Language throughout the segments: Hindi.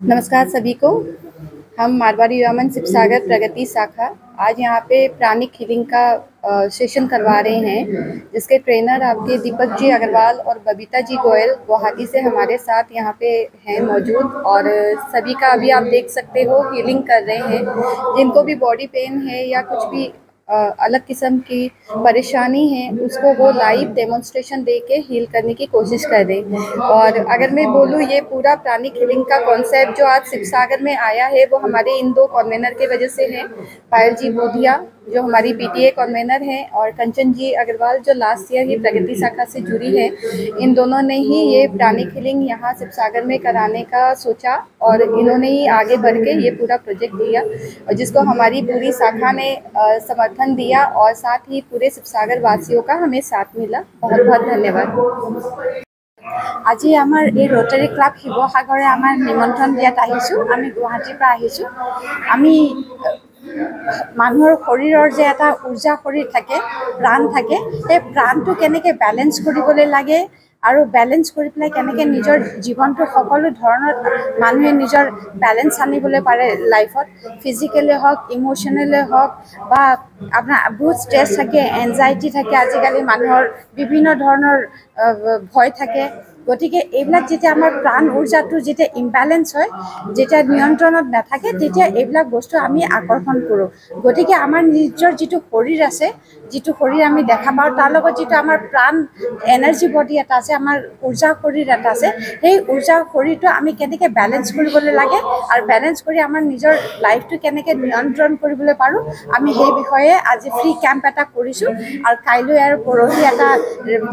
नमस्कार सभी को। हम मारवाड़ी युवा शिवसागर प्रगति शाखा आज यहाँ पे प्राणिक हीलिंग का सेशन करवा रहे हैं, जिसके ट्रेनर आपके दीपक जी अग्रवाल और बबीता जी गोयल गुवाहाटी से हमारे साथ यहाँ पे हैं मौजूद और सभी का अभी आप देख सकते हो हीलिंग कर रहे हैं। जिनको भी बॉडी पेन है या कुछ भी अलग किस्म की परेशानी है, उसको वो लाइव डेमोन्स्ट्रेशन दे के हील करने की कोशिश कर और अगर मैं बोलूँ, ये पूरा प्राणिक हीलिंग का कॉन्सेप्ट जो आज शिव सागर में आया है, वो हमारे इन दो कॉन्वेनर की वजह से है। पायल जी बोधिया जो हमारी पीटीए कन्वेनर हैं और कंचन जी अग्रवाल जो लास्ट ईयर ही प्रगति शाखा से जुड़ी है इन दोनों ने ही ये प्राणी किलिंग यहाँ शिवसागर में कराने का सोचा और इन्होंने ही आगे बढ़ के ये पूरा प्रोजेक्ट दिया और जिसको हमारी पूरी शाखा ने समर्थन दिया और साथ ही पूरे शिवसागर वासियों का हमें साथ मिला बहुत बहुत धन्यवाद আজি আমাৰ এই ৰটাৰী ক্লাব শিৱসাগৰে আমাৰ নিমন্ত্ৰণ দিয়াত আহিছোঁ আমি গুৱাহাটীৰ পৰা আহিছোঁ আমি মানুহৰ শৰীৰৰ যে এটা উৰ্জা শৰীৰ থাকে প্ৰাণ থাকে সেই প্ৰাণটো কেনেকৈ বেলেঞ্চ কৰিবলৈ লাগে আৰু বেলেঞ্চ কৰি পেলাই কেনেকৈ নিজৰ জীৱনটো সকলো ধৰণৰ মানুহে নিজৰ বেলেঞ্চ আনিবলৈ পাৰে লাইফত ফিজিকেলি হওক ইম'চনেলি হওক বা আপোনাৰ বহুত ষ্ট্ৰেছ থাকে এনজাইটি থাকে আজিকালি মানুহৰ বিভিন্ন ধৰণৰ ভয় থাকে। গতিকে এইবিলাক যেতিয়া আমাৰ প্ৰাণ উৰ্জাটো যেতিয়া ইম্বেলেঞ্চ হয় যেতিয়া নিয়ন্ত্ৰণত নাথাকে তেতিয়া এইবিলাক বস্তু আমি আকৰ্ষণ কৰোঁ। গতিকে আমাৰ নিজৰ যিটো শৰীৰ আছে যিটো শৰীৰ আমি দেখা পাওঁ তাৰ লগত যিটো আমাৰ প্ৰাণ এনাৰ্জি বডি এটা আছে আমাৰ উৰ্জা শৰীৰ এটা আছে সেই উৰ্জা শৰীৰটো আমি কেনেকৈ বেলেঞ্চ কৰিবলৈ লাগে আৰু বেলেঞ্চ কৰি আমাৰ নিজৰ লাইফটো কেনেকৈ নিয়ন্ত্ৰণ কৰিবলৈ পাৰোঁ আমি সেই বিষয়ে আজি ফ্ৰী কেম্প এটা কৰিছোঁ আৰু কাইলৈ আৰু পৰহি এটা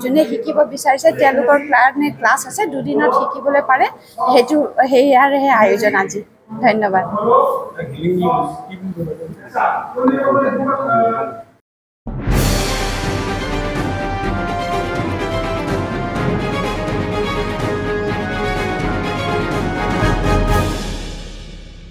যোনে শিকিব বিচাৰিছে তেওঁলোকৰ কাৰণে ক্লাছ আছে দুদিনত শিকিবলৈ পাৰে সেইটো সেয়াৰহে আয়োজন আজি। ধন্যবাদ।